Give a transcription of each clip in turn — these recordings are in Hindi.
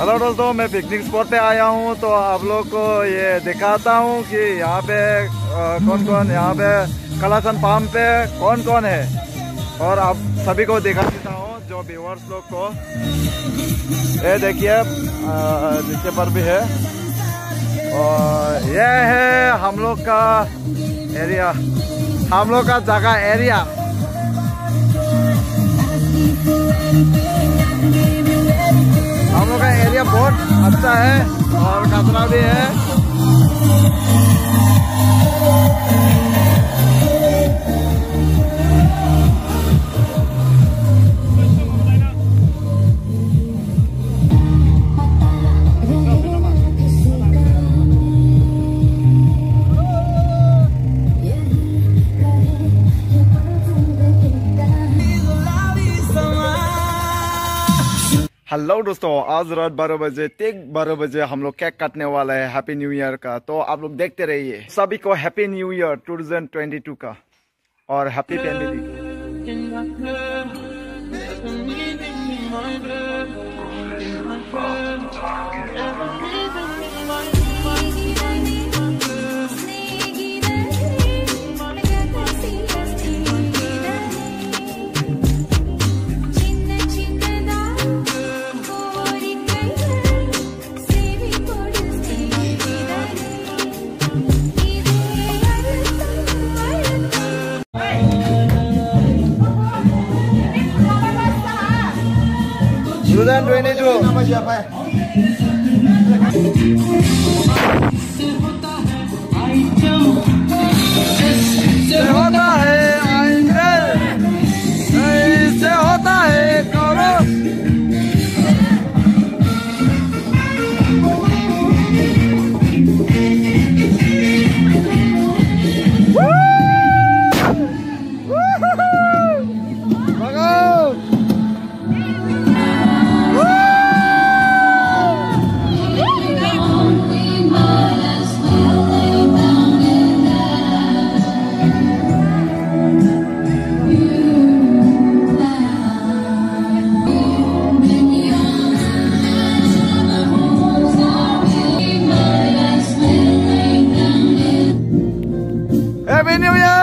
हेलो दोस्तों, मैं पिकनिक स्पॉट पे आया हूँ तो आप लोग को ये दिखाता हूँ कि यहाँ पे कौन कौन यहाँ पे कलासन पाम पे कौन कौन है। और आप सभी को दिखा देता हूँ, जो व्यूवर्स लोग को। ये देखिए नीचे पर भी है। और ये है हम लोग का एरिया हम लोग का जगह एरिया है और खतरा भी है। हेलो दोस्तों, आज रात बारह बजे, ठीक बारह बजे हम लोग केक काटने वाला है हैप्पी न्यू ईयर का। तो आप लोग देखते रहिए। सभी को हैप्पी न्यू ईयर 2022 का। और happy family Sudan dua ini tuh. Nama siapa ya? Happy New Year!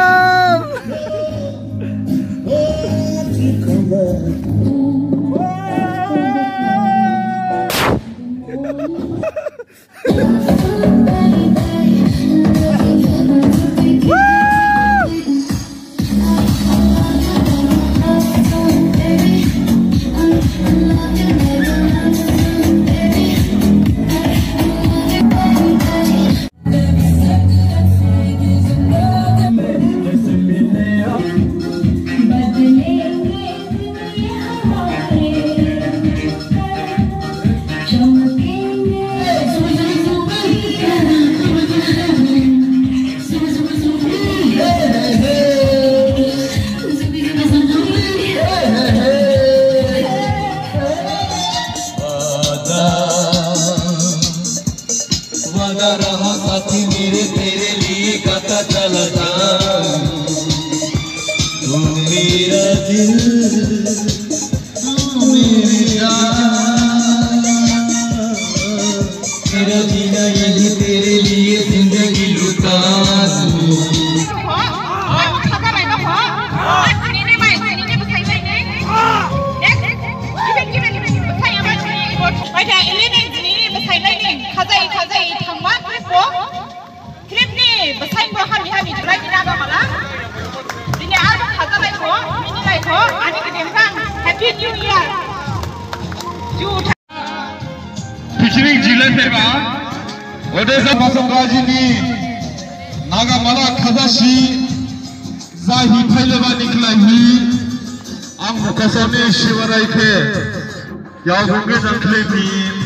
need it हो ज़िले से का ओडेसा बसवराजिनी नागामाला खजाशी जाहि फैलेबा निकलाही आं मुखसनि शिवरायखे याव बुंगे जंखलेबी